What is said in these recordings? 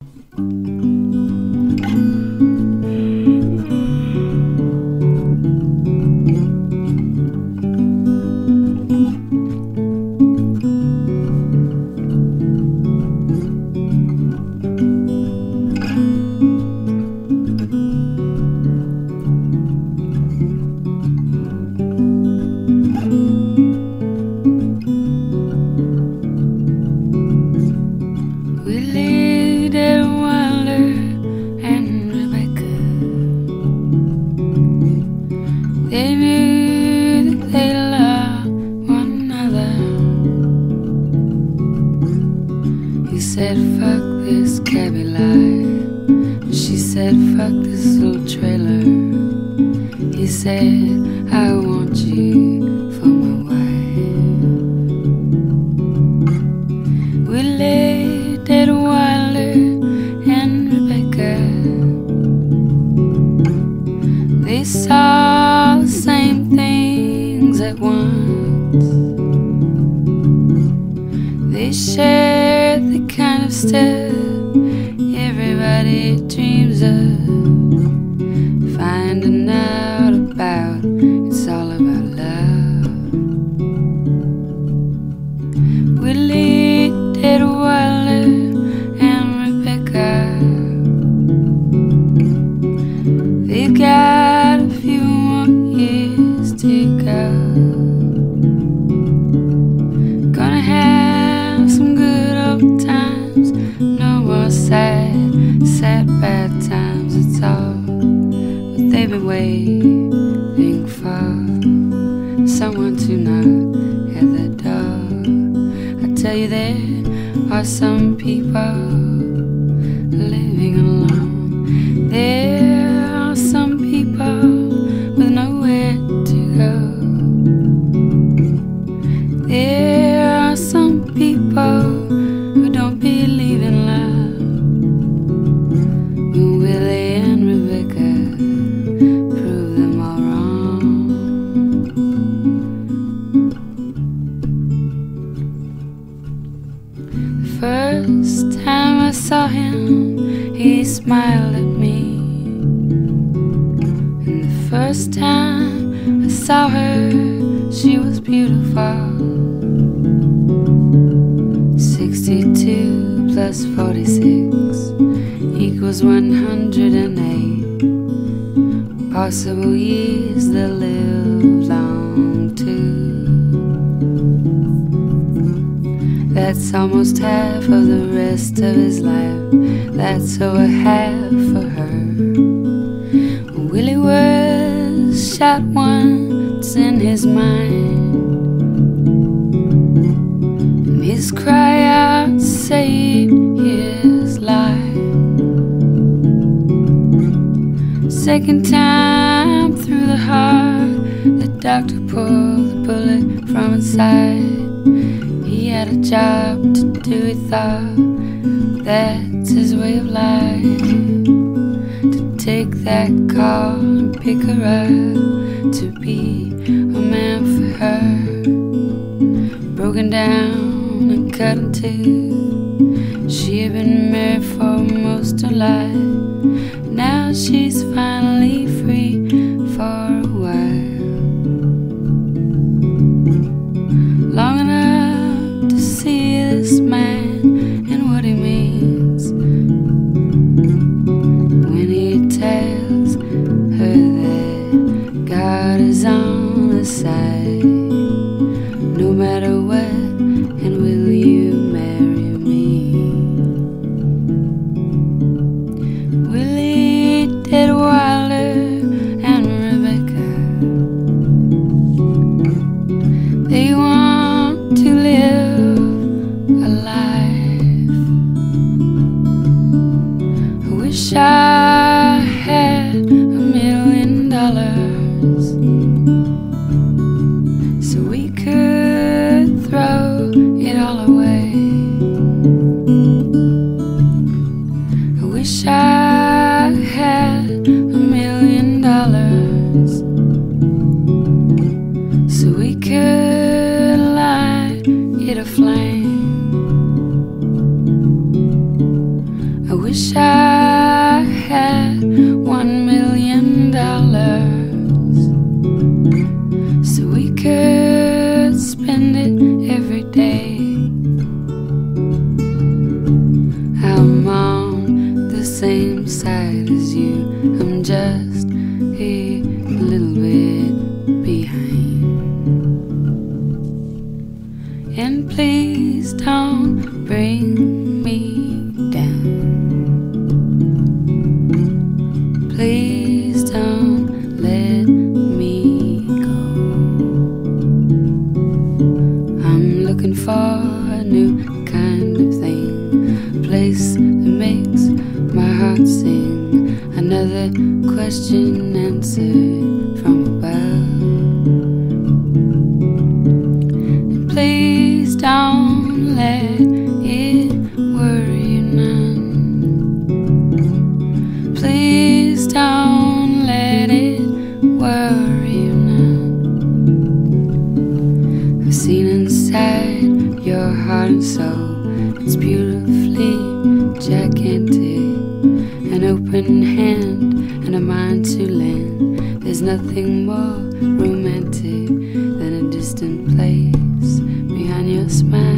Música They knew that they loved one another. He said, fuck this cabbie life. She said, fuck this little trailer. He said, They share the kind of stuff everybody dreams of. Finding out. to not at the door. I tell you, there are some people. was 108 possible years that live long too. That's almost half of the rest of his life. That's over half for her. Willie was shot once in his mind. And his cry out saved. second time through the heart. The doctor pulled the bullet from inside. He had a job to do, he thought that's his way of life. To take that call and pick her up, to be a man for her. Broken down and cut in two. She had been married for most a life now she's finally colors question answered mind to lend. There's nothing more romantic than a distant place behind your smile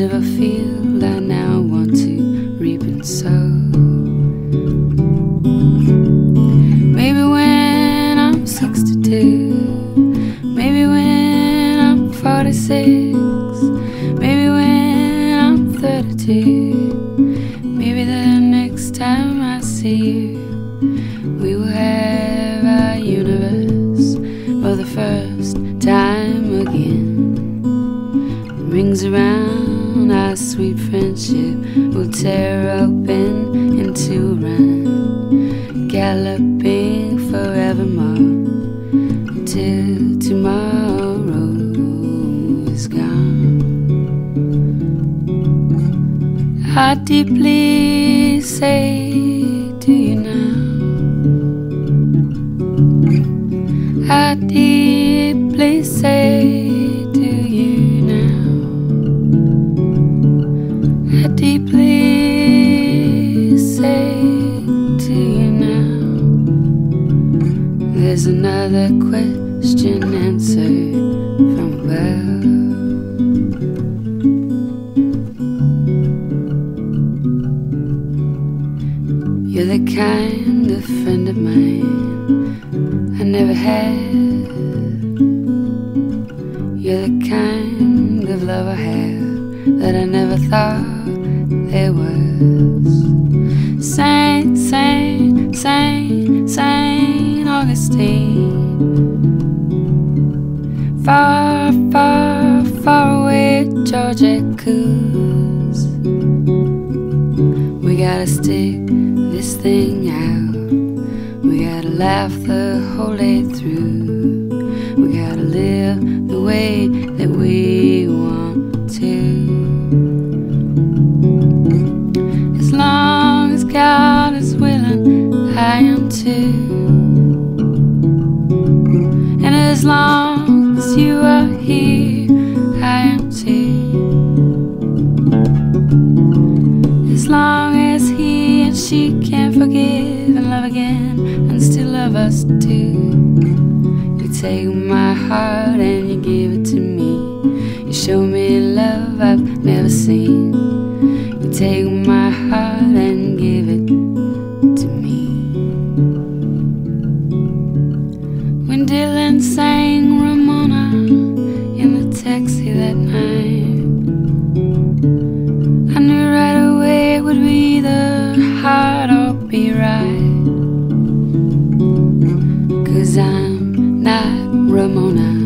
of a field around our sweet friendship will tear open into run, galloping forevermore till tomorrow is gone. I deeply say to you now, I deeply say there's another question answered from above. You're the kind of friend of mine I never had. You're the kind of love I have that I never thought Far, far, far away, Georgia Coos. We gotta stick this thing out. We gotta laugh the whole day through. We gotta live the way that we want to. As long as God is willing, I am too. As long as you are here, I am too. As long as he and she can forgive and love again and still love us too. You take my heart and you give it to me. You show me love I've never seen. Would be the heart or be right. Cause I'm not Ramona,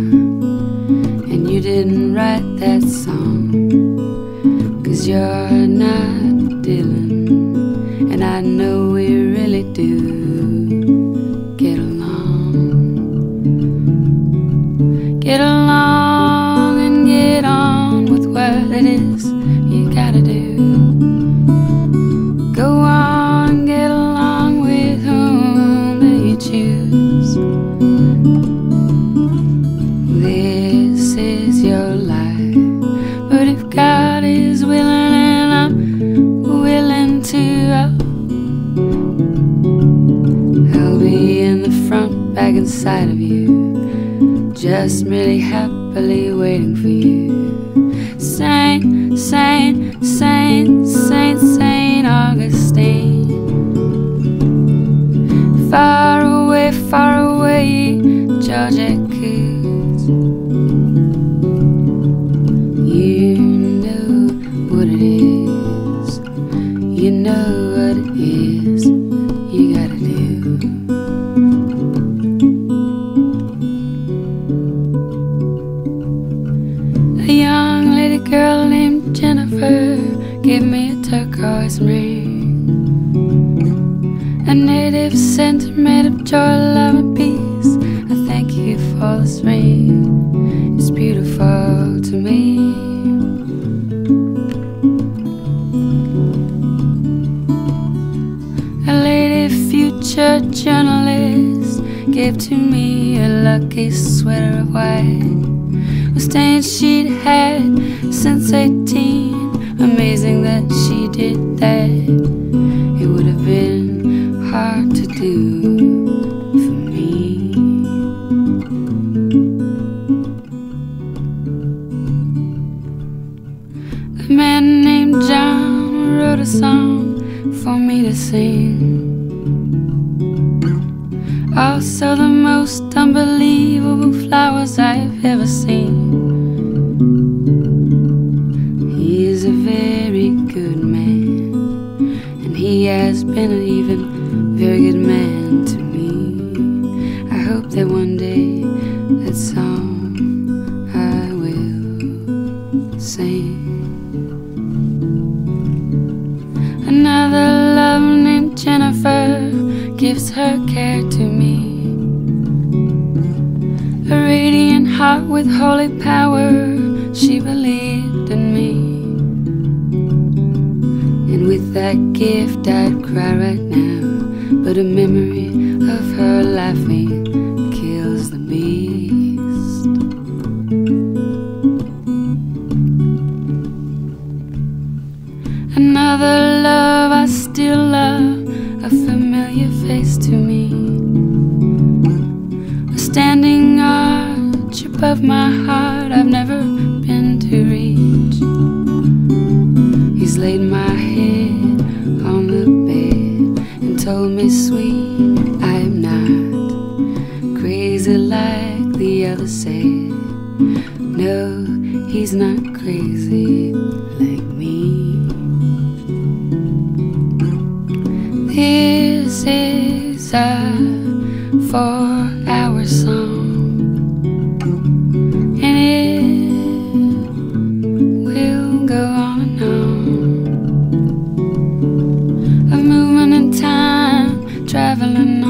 amateur journalist gave to me a lucky sweater of white a stain she'd had since 18. Amazing that she did that. Also the most unbelievable flowers I've ever seen. He is a very good man And he has been an even a radiant heart with holy power. She believed in me. And with that gift, I'd cry right now. But a memory of her laughing kills the beast. Another love I still love, a familiar face to me. Standing of my heart I've never been to reach. He's laid my head on the bed and told me sweet. traveling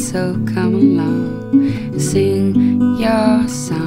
so come along, sing your song.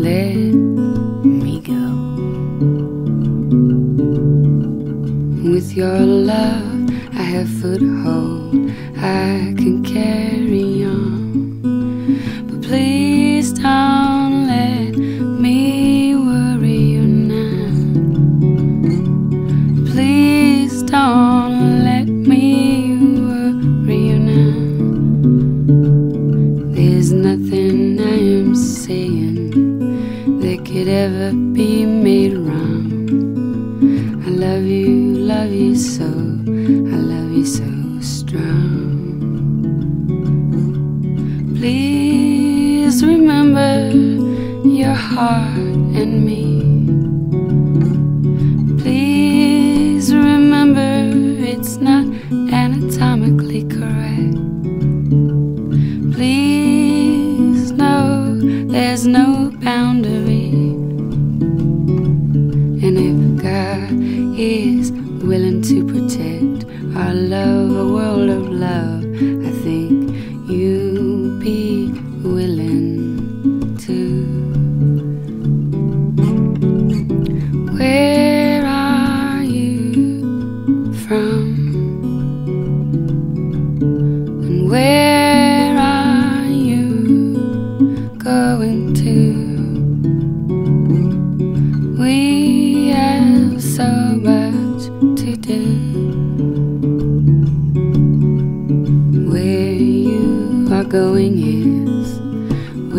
Let me go. With your love, I have foothold. I can carry love you, love you so, I love you so strong. Please remember your heart and me.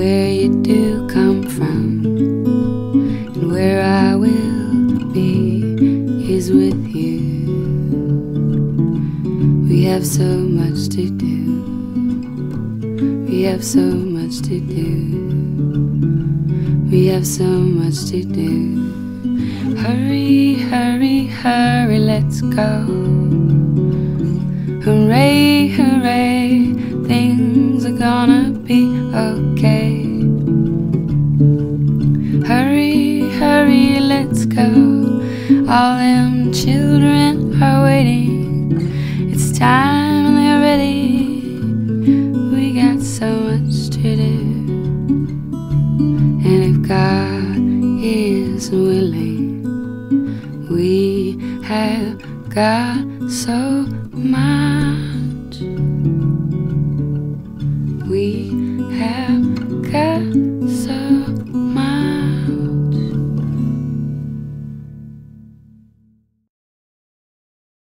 Where you do come from, and where I will be is with you. We have so much to do. We have so much to do. We have so much to do. Hurry, hurry, hurry, let's go. Hooray, hooray, let's go. All them children are waiting. It's time and they're ready. We got so much to do. And if God is willing, we have got